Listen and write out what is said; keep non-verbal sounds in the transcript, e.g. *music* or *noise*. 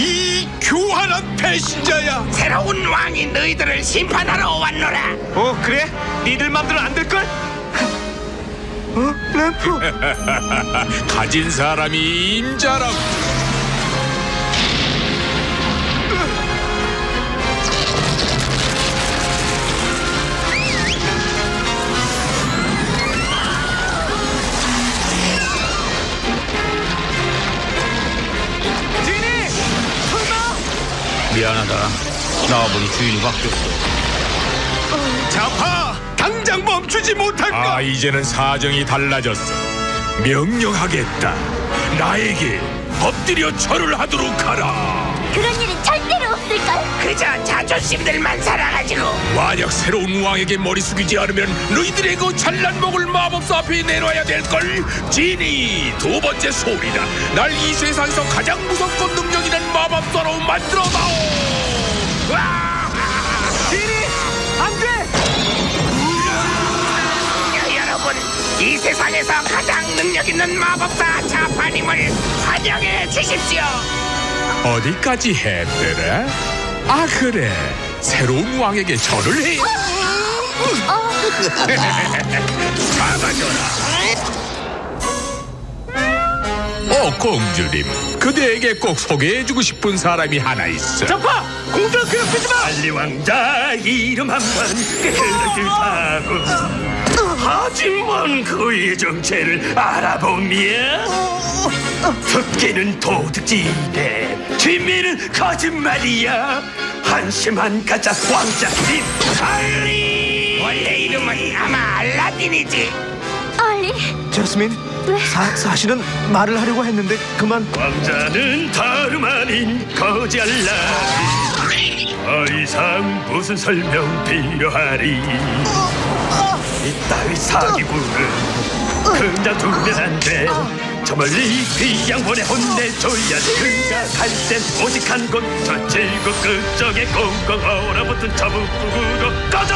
이 교활한 배신자야 새로운 왕이 너희들을 심판하러 왔노라. 어 그래? 니들 맘대로 안 될걸? 어? 램프 *laughs* 가진 사람이 임자라고 미안하다. 나와보니 주인이 바뀌었어. 자파 당장 멈추지 못할까 아 이제는 사정이 달라졌어. 명령하겠다. 나에게 엎드려 절을 하도록 하라. 그런 일은 절대로 없을걸. 그저 자존심들만 살아가지고. 만약 새로운 왕에게 머리 숙이지 않으면 너희들의 그 찬란 목을 마법사 앞에 내놔야 될걸? 지니 두 번째 소리다. 날 이 세상에서 가장 무섭고 능력 있는 마법사로 만들어다 세상에서 가장 능력 있는 마법사 자파님을 환영해 주십시오. 어디까지 했더라? 아 그래 새로운 왕에게 절을 해 *laughs* 잡아줘라 어 공주님 그대에게 꼭 소개해주고 싶은 사람이 하나 있어 자파! 공주를 괴롭히지 마! 빨리 왕자 이름 한번 그렇다고 하지만 그의 정체를 알아보면 듣기는 도둑질에 취미는 거짓말이야. 한심한 가짜 왕자님 알리! 원래 이름은 아마 알라딘이지. 얼리, 제스민 사, 사실은 말을 하려고 했는데 그만. 왕자는 다름 아닌 거지 알라딘 더 이상 무슨 설명 필요하리? 이따위 사기꾼은 그냥 두면 안돼. 저 멀리 귀양본에 혼내줘야 돼 그가 갈땐 오직 한 곳 저 칠구 끝쪽에 꽁꽁 얼어붙은 저 북으로 꺼져